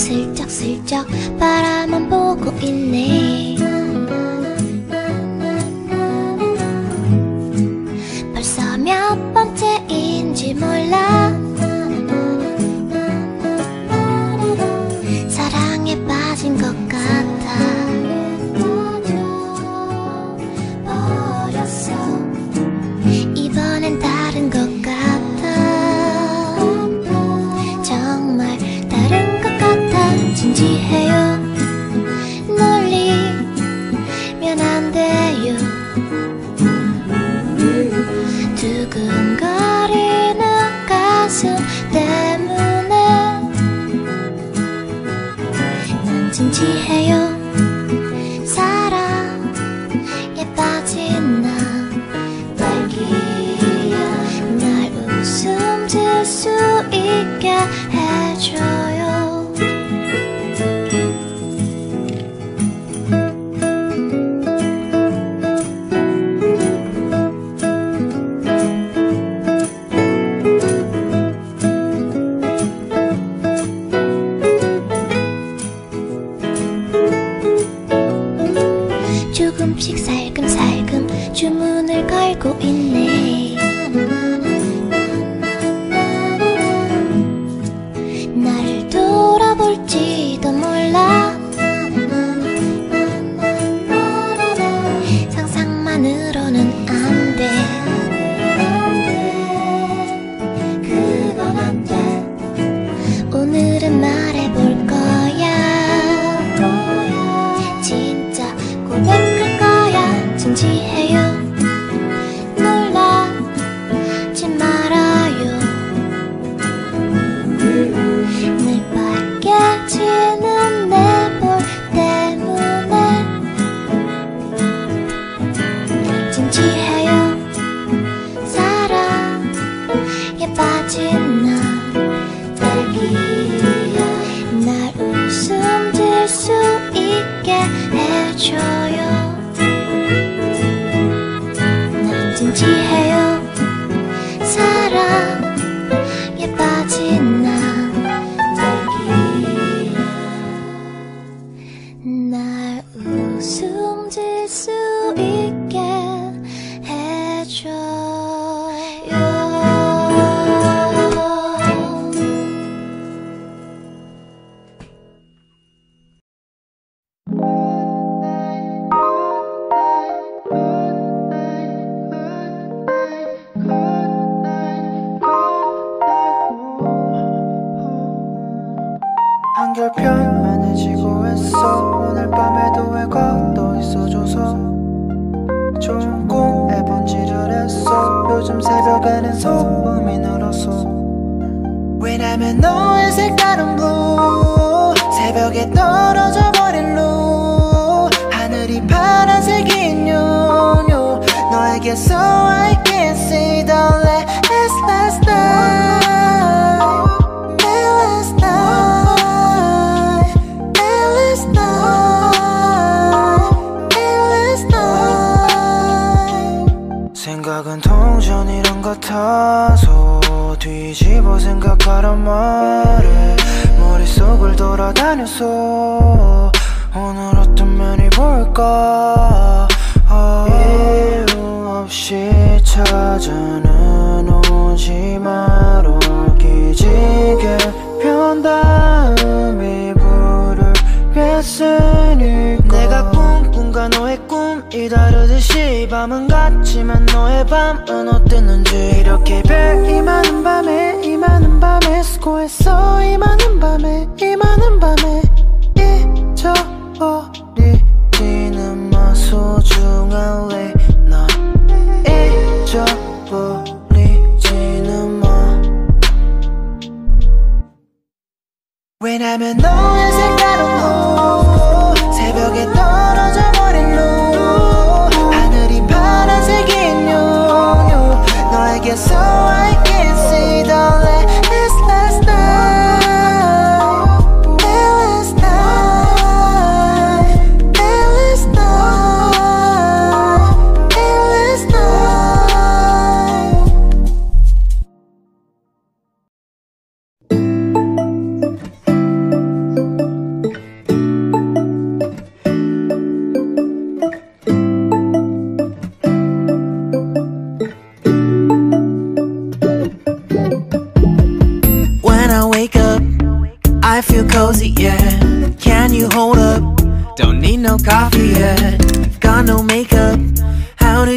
슬쩍슬쩍 바라만 보고 있네. 벌써 몇 번째인지 몰라. 就 종공에 번지를 했어. 요즘 새벽에는 소음이 늘었어. 왜냐면 너의 색깔은 blue 새벽에 떨어져 버린 루 하늘이 파란색인 요요. 너에게서 I can see the last last night 같아서 뒤집어 생각하란 말에 머릿속을 돌아다녔어. 오늘 어떤 면이 볼까? 아, 이유 없이 찾아는 오지 마라. 밤은 같지만 너의 밤은 어땠는지 이렇게 별이 많은 밤에 이 많은 밤에 수고했어 이 많은 밤에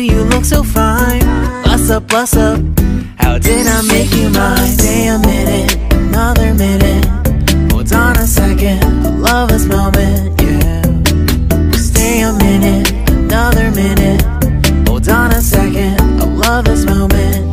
you look so fine? Bust up, bust up. How did I make you mine? Stay a minute, another minute. Hold on a second, I love this moment, yeah. Stay a minute, another minute. Hold on a second, a lover's moment,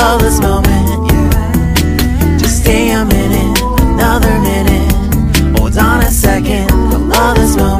love this moment, yeah. Just stay a minute, another minute. Hold on a second, I love this moment.